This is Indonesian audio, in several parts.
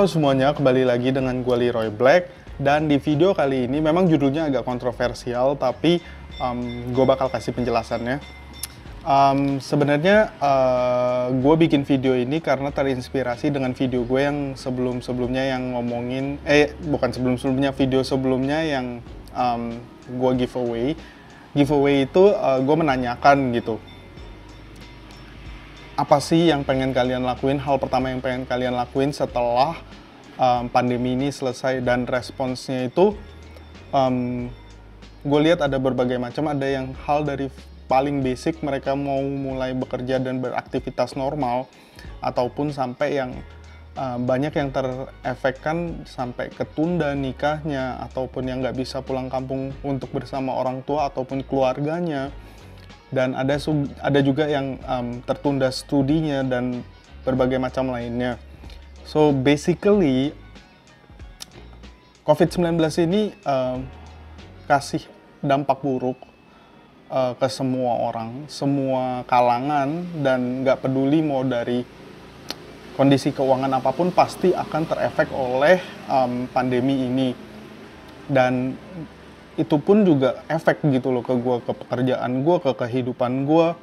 Halo semuanya, kembali lagi dengan gue Leroy Black dan di video kali ini memang judulnya agak kontroversial tapi um, gue bakal kasih penjelasannya. Um, Sebenarnya uh, gue bikin video ini karena terinspirasi dengan video gue yang sebelum-sebelumnya yang ngomongin eh bukan sebelum-sebelumnya video sebelumnya yang um, gue giveaway. Giveaway itu uh, gue menanyakan gitu apa sih yang pengen kalian lakuin? Hal pertama yang pengen kalian lakuin setelah um, pandemi ini selesai dan responsnya itu um, gue lihat ada berbagai macam. Ada yang hal dari paling basic mereka mau mulai bekerja dan beraktivitas normal ataupun sampai yang um, banyak yang terefekkan sampai ketunda nikahnya ataupun yang nggak bisa pulang kampung untuk bersama orang tua ataupun keluarganya dan ada ada juga yang um, tertunda studinya dan berbagai macam lainnya. So basically COVID-19 ini um, kasih dampak buruk uh, ke semua orang, semua kalangan dan nggak peduli mau dari kondisi keuangan apa pun pasti akan terefek oleh um, pandemi ini dan itu pun juga efek gitu loh ke gue ke pekerjaan gue ke kehidupan gue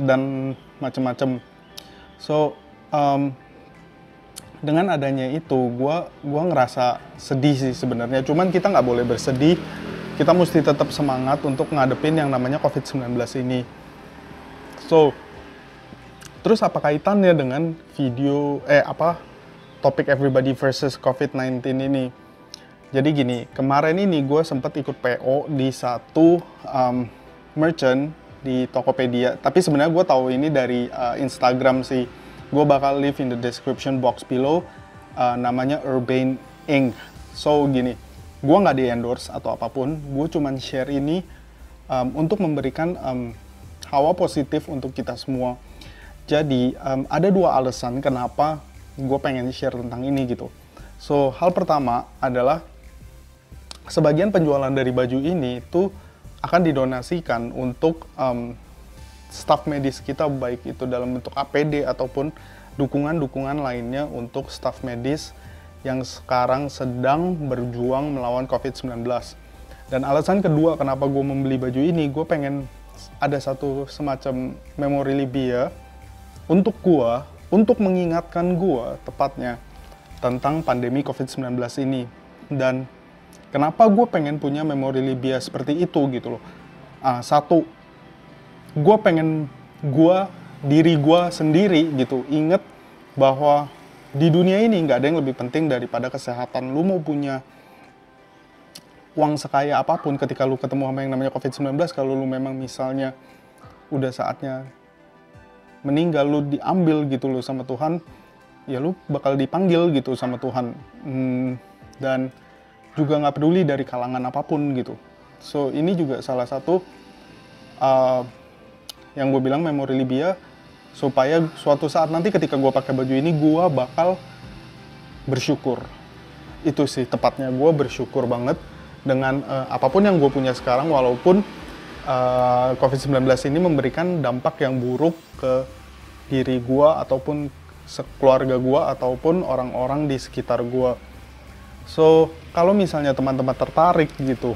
dan macem-macem. So um, dengan adanya itu gue gua ngerasa sedih sih sebenarnya. Cuman kita nggak boleh bersedih. Kita mesti tetap semangat untuk ngadepin yang namanya covid-19 ini. So terus apa kaitannya dengan video eh apa topik everybody versus covid-19 ini jadi gini, kemarin ini gue sempat ikut PO di satu um, merchant di Tokopedia. Tapi sebenarnya gue tahu ini dari uh, Instagram sih. Gue bakal leave in the description box below. Uh, namanya Urbane Inc. So gini, gue nggak di endorse atau apa pun. Gue cuman share ini um, untuk memberikan um, hawa positif untuk kita semua. Jadi um, ada dua alasan kenapa gue pengen share tentang ini gitu. So hal pertama adalah sebagian penjualan dari baju ini itu akan didonasikan untuk um, staff medis kita baik itu dalam bentuk APD ataupun dukungan-dukungan lainnya untuk staff medis yang sekarang sedang berjuang melawan COVID-19. Dan alasan kedua kenapa gue membeli baju ini, gue pengen ada satu semacam memorabilia untuk gue, untuk mengingatkan gue tepatnya tentang pandemi COVID-19 ini. Dan Kenapa gue pengen punya memori Libya seperti itu gitu loh. Uh, satu, gue pengen gue diri gue sendiri gitu inget bahwa di dunia ini nggak ada yang lebih penting daripada kesehatan. Lu mau punya uang sekaya apa pun ketika lu ketemu sama yang namanya COVID-19 kalau lu memang misalnya udah saatnya meninggal lu diambil gitu loh sama Tuhan ya lu bakal dipanggil gitu sama Tuhan hmm, dan juga nggak peduli dari kalangan apa pun gitu. So ini juga salah satu uh, yang gue bilang memori Libya supaya suatu saat nanti ketika gue pakai baju ini gue bakal bersyukur. Itu sih tepatnya gue bersyukur banget dengan uh, apa pun yang gue punya sekarang walaupun uh, COVID-19 ini memberikan dampak yang buruk ke diri gue ataupun keluarga gue ataupun orang-orang di sekitar gue So, kalau misalnya teman-teman tertarik gitu,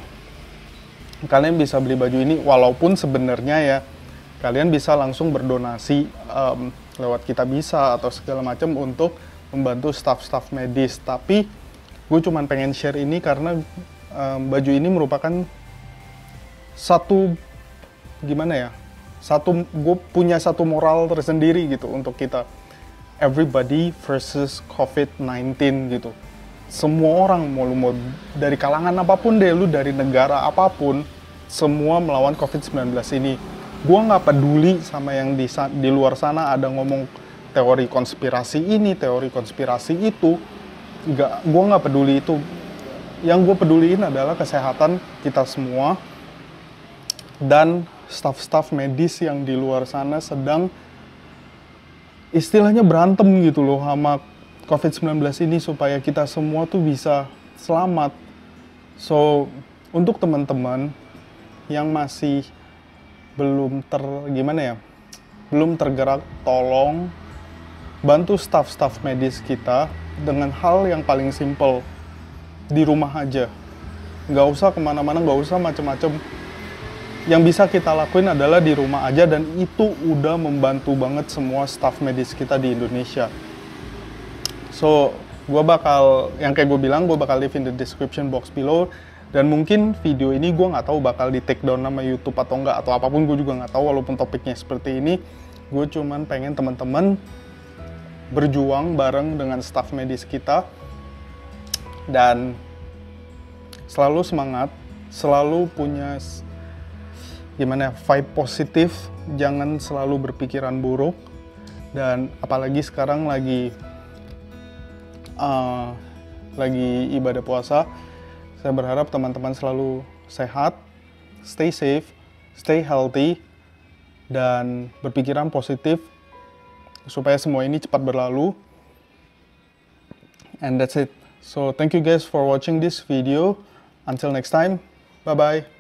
kalian bisa beli baju ini walaupun sebenarnya ya kalian bisa langsung berdonasi um, lewat kita bisa atau segala macam untuk membantu staff-staff medis. Tapi gue cuma pengen share ini karena um, baju ini merupakan satu gimana ya? Satu gue punya satu moral tersendiri gitu untuk kita. Everybody versus COVID-19 gitu semua orang mau lu mau dari kalangan apa pun deh lu dari negara apa pun semua melawan COVID-19 ini. Gue nggak peduli sama yang di, di luar sana ada ngomong teori konspirasi ini teori konspirasi itu. Nggak gue nggak peduli itu. Yang gue peduliin adalah kesehatan kita semua dan staff-staff medis yang di luar sana sedang istilahnya berantem gitu loh sama COVID-19 ini supaya kita semua tuh bisa selamat. So, untuk teman-teman yang masih belum ter gimana ya? Belum tergerak, tolong bantu staff-staff medis kita dengan hal yang paling simple di rumah aja nggak usah ke mana-mana nggak usah macem-macem yang bisa kita lakuin adalah di rumah aja dan itu udah membantu banget semua staff medis kita di Indonesia so gue bakal yang kayak gue bilang gue bakal leave in the description box below. Dan mungkin video ini gue nggak tahu bakal di take down sama YouTube atau enggak atau apa pun gue juga nggak tahu walaupun topiknya seperti ini. Gue cuman pengen teman-teman berjuang bareng dengan staff medis kita. Dan selalu semangat, selalu punya gimana ya, vibe positif, jangan selalu berpikiran buruk. Dan apalagi sekarang lagi uh, lagi ibadah puasa, saya berharap teman-teman selalu sehat, stay safe, stay healthy dan berpikiran positif supaya semua ini cepat berlalu. And that's it. So thank you guys for watching this video. Until next time, bye bye.